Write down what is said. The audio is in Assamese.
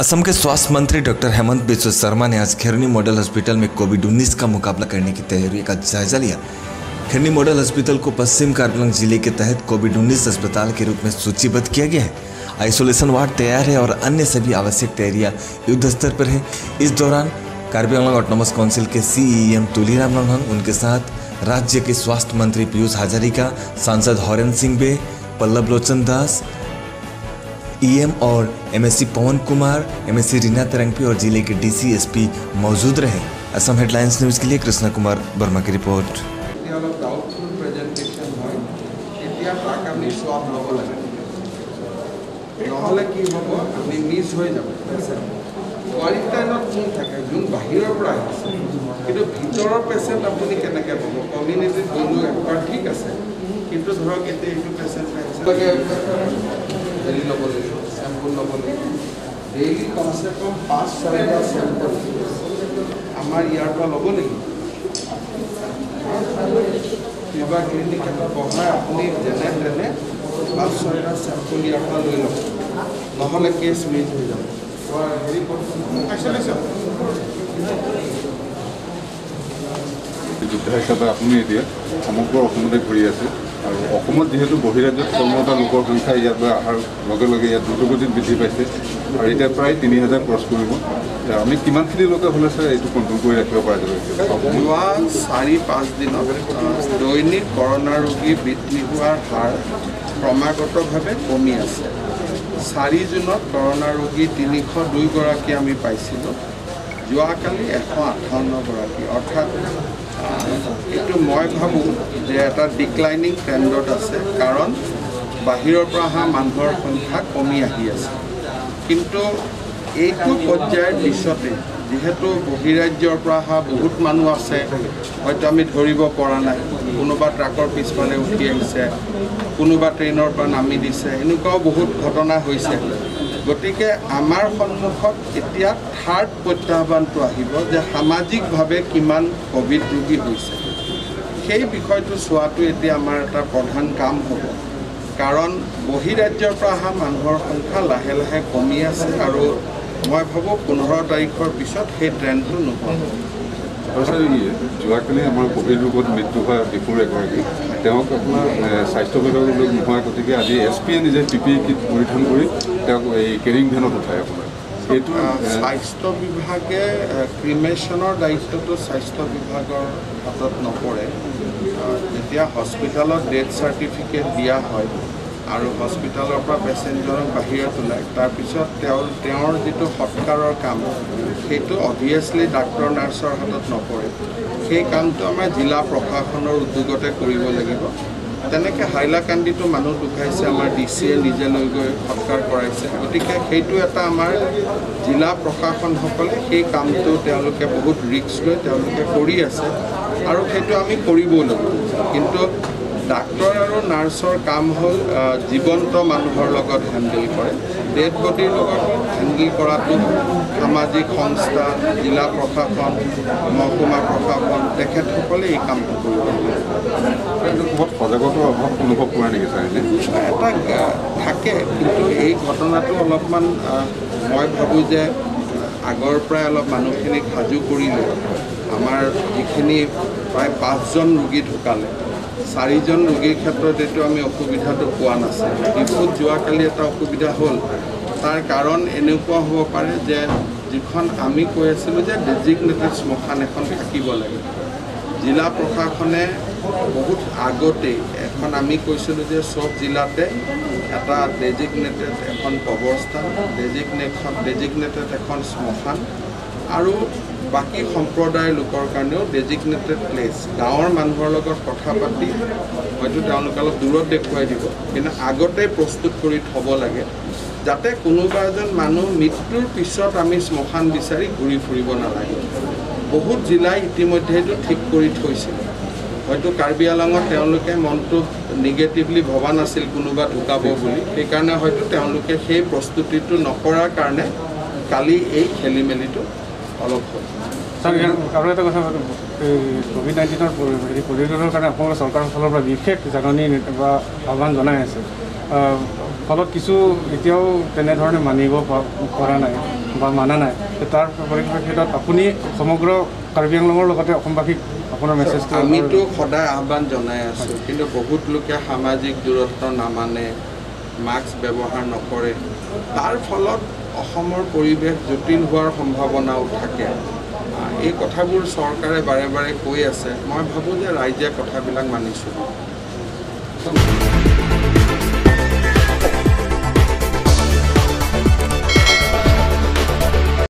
असम के स्वास्थ्य मंत्री डॉक्टर हेमंत बिस्व शर्मा ने आज खिरनी मॉडल हॉस्पिटल में कोविड 19 का मुकाबला करने की तैयारी का जायजा लिया। खिरनी मॉडल हॉस्पिटल को पश्चिम कार्बलंग ज़िले के तहत कोविड 19 अस्पताल के रूप में सूचीबद्ध किया गया है। आइसोलेशन वार्ड तैयार है और अन्य सभी आवश्यक तैयारियाँ युद्ध स्तर पर है। इस दौरान कार्बी आंगलंग ऑटोनमस काउंसिल के सीईएम तुलीराम लम्हंग उनके साथ राज्य के स्वास्थ्य मंत्री पीयूष हजारिका, सांसद हरेन सिंह बे पल्लव लोचन दास ईएम और एमएससी पवन कुमार एमएससी रीना तरंगपी और जिले के डीसीएसपी मौजूद रहे असम हेडलाइंस न्यूज के लिए कृष्णा कुमार वर्मा की रिपोर्ट এতিয়া অলপ ডাউটফুল প্ৰেজেণ্টেশ্যন হয় তেতিয়া তাক আমি চোৱাব ল'ব লাগে নহ'লে কি হ'ব আমি মিছ হৈ যাব কোৱাৰেণ্টাইনত কোন থাকে যোন বাহিৰৰ পৰা আহিছে কিন্তু ভিতৰৰ পেচেণ্ট আপুনি কেনেকৈ পাব কমিউনিটিত গ'লো একবাৰ ঠিক আছে কিন্তু ধৰক এতিয়া এইটো পেচেণ্ট আহিছে হেৰি ল'ব লাগিব লাগিব ডেইলি কমচে কম পাঁচ ছয়টা চেম্পুল আমাৰ ইয়াৰ পৰা ল'ব লাগিব কিবা ক্লিনিক এটা বহাই আপুনি যেনে তেনে পাঁচ ছয়টা চেম্পুল ইয়াৰ পৰা লৈ ল'ব। নহ'লে কেছ মিছ হৈ যাব। হেৰি যোদ্ধা হিচাপে আপুনি এতিয়া সমগ্ৰ অসমতে ঘূৰি আছে। আৰু অসমত যিহেতু বহিৰাজ্যত কৰ্মৰতা লোকৰ সংখ্যা ইয়ালৈ অহাৰ লগে লগে ইয়াত দ্ৰুতগতিত বৃদ্ধি পাইছে। আৰু এতিয়া প্ৰায় তিনি হাজাৰ ক্ৰছ কৰিব। আমি কিমানখিনিলৈকে হ'লে ছাৰ এইটো কণ্ট্ৰল কৰি ৰাখিব পৰা যাব যোৱা চাৰি পাঁচ দিনত দৈনিক কৰোণা ৰোগী বৃদ্ধি হোৱাৰ হাৰ ক্ৰমাগতভাৱে কমি আছে। চাৰি জুনত কৰোণা ৰোগী তিনিশ দুইগৰাকী আমি পাইছিলোঁ। যোৱাকালি এশ আঠাৱন্নগৰাকী অৰ্থাৎ এইটো মই ভাবোঁ যে এটা ডিক্লাইনিং ট্ৰেণ্ডত আছে। কাৰণ বাহিৰৰ পৰা অহা মানুহৰ সংখ্যা কমি আহি আছে। কিন্তু এইটো পৰ্যায়ৰ পিছতে যিহেতু বহিৰাজ্যৰ পৰা অহা বহুত মানুহ আছে হয়তো আমি ধৰিব পৰা নাই। কোনোবা ট্ৰাকৰ পিছফালে উঠি আহিছে কোনোবা ট্ৰেইনৰ পৰা নামি দিছে এনেকুৱাও বহুত ঘটনা হৈছে। গতিকে আমাৰ সন্মুখত এতিয়া থাৰ্ড প্ৰত্যাহ্বানটো আহিব যে সামাজিকভাৱে কিমান ক'ভিড ৰোগী হৈছে। সেই বিষয়টো চোৱাটো এতিয়া আমাৰ এটা প্ৰধান কাম হ'ব। কাৰণ বহিৰাজ্যৰ পৰা অহা মানুহৰ সংখ্যা লাহে লাহে কমি আছে আৰু মই ভাবোঁ পোন্ধৰ তাৰিখৰ পিছত সেই ট্ৰেণ্ডটো হ'ব। আৰু ছাৰ এই যোৱাকালি আমাৰ ক'ভিড ৰোগত মৃত্যু হোৱা ডিপুৰ এগৰাকী। তেওঁক আপোনাৰ স্বাস্থ্য বিভাগৰ লোক নোহোৱা গতিকে আজি এছ পিয়ে নিজে পি পি কিট পৰিধান কৰি তেওঁক এই কেৰিং ভেনত উঠায় আপোনাৰ। এইটো স্বাস্থ্য বিভাগে ক্ৰিমেশ্যনৰ দায়িত্বটো স্বাস্থ্য বিভাগৰ হাতত নপৰে। যেতিয়া হস্পিটেলত ডেথ চাৰ্টিফিকেট দিয়া হয় আৰু হস্পিটেলৰ পৰা পেচেণ্টজনক বাহিৰত ওলায়। তাৰপিছত তেওঁৰ তেওঁৰ যিটো সৎকাৰৰ কাম সেইটো অভিয়াছলি ডাক্তৰ নাৰ্ছৰ হাতত নপৰে। সেই কামটো আমাৰ জিলা প্ৰশাসনৰ উদ্যোগতে কৰিব লাগিব। তেনেকৈ হাইলাকান্দিতো মানুহ ঢুকাইছে আমাৰ ডি চিয়ে নিজে লৈ গৈ সৎকাৰ কৰাইছে। গতিকে সেইটো এটা আমাৰ জিলা প্ৰশাসনসকলে সেই কামটো তেওঁলোকে বহুত ৰিস্ক লৈ তেওঁলোকে কৰি আছে। আৰু সেইটো আমি কৰিবও লাগিব। কিন্তু ডাক্তৰ আৰু নাৰ্ছৰ কাম হ'ল জীৱন্ত মানুহৰ লগত হেণ্ডেল কৰে। ডেড বডিৰ লগত হেণ্ডেল কৰাটো সামাজিক সংস্থা জিলা প্ৰশাসন মহকুমা প্ৰশাসন তেখেতসকলে এই কামটো কৰিব লাগিব এইটো ক'ৰবাত সজাগতাৰ অভাৱ অনুভৱ কৰে নেকি ছাৰ এনে? এটা থাকে কিন্তু এই ঘটনাটো অলপমান মই ভাবোঁ যে আগৰ পৰাই অলপ মানুহখিনিক সাজু কৰিলে। আমাৰ যিখিনি প্ৰায় পাঁচজন ৰোগী ঢুকালে চাৰিজন ৰোগীৰ ক্ষেত্ৰত এইটো আমি অসুবিধাটো পোৱা নাছিলোঁ। ডিপুত যোৱাকালি এটা অসুবিধা হ'ল। তাৰ কাৰণ এনেকুৱা হ'ব পাৰে যে যিখন আমি কৈ আছিলোঁ যে ডেজিগনেটেড শ্মশান এখন থাকিব লাগে। জিলা প্ৰশাসনে বহুত আগতেই এখন আমি কৈছিলোঁ যে চব জিলাতে এটা ডেজিগনেটেড এখন কবৰস্থান ডেজিগনেটখন ডেজিগনেটেড এখন শ্মশান। আৰু বাকী সম্প্ৰদায়ৰ লোকৰ কাৰণেও ডেজিগনেটেড প্লেচ গাঁৱৰ মানুহৰ লগত কথা পাতি হয়তো তেওঁলোকে অলপ দূৰত দেখুৱাই দিব কিন্তু আগতেই প্ৰস্তুত কৰি থ'ব লাগে যাতে কোনোবা এজন মানুহ মৃত্যুৰ পিছত আমি শ্মশান বিচাৰি ঘূৰি ফুৰিব নালাগে। বহুত জিলাই ইতিমধ্যে এইটো ঠিক কৰি থৈছিল। হয়তো কাৰ্বি আলঙত তেওঁলোকে মনটো নিগেটিভলি ভবা নাছিল কোনোবা ঢুকাব বুলি সেইকাৰণে হয়তো তেওঁলোকে সেই প্ৰস্তুতিটো নকৰাৰ কাৰণে কালি এই খেলি মেলিটো অলপ ছাৰ ইয়াৰ আৰু এটা কথা ক'ভিড নাইণ্টিনৰ হেৰি প্ৰতিৰোধৰ কাৰণে আপোনালোকে চৰকাৰৰ ফালৰ পৰা বিশেষ জাননী বা আহ্বান জনাই আছে। ফলত কিছু এতিয়াও তেনেধৰণে মানিব পৰা নাই বা মানা নাই। তাৰ পৰিপ্ৰেক্ষিতত আপুনি সমগ্ৰ কাৰ্বি আংলঙৰ লগতে অসমবাসীক আপোনাৰ মেছেজটো আমিতো সদায় আহ্বান জনাই আছোঁ কিন্তু বহুত লোকে সামাজিক দূৰত্ব নামানে মাস্ক ব্যৱহাৰ নকৰে। তাৰ ফলত অসমৰ পৰিৱেশ জটিল হোৱাৰ সম্ভাৱনাও থাকে। এই কথাবোৰ চৰকাৰে বাৰে বাৰে কৈ আছে। মই ভাবোঁ যে ৰাইজে কথাবিলাক মানি চলিব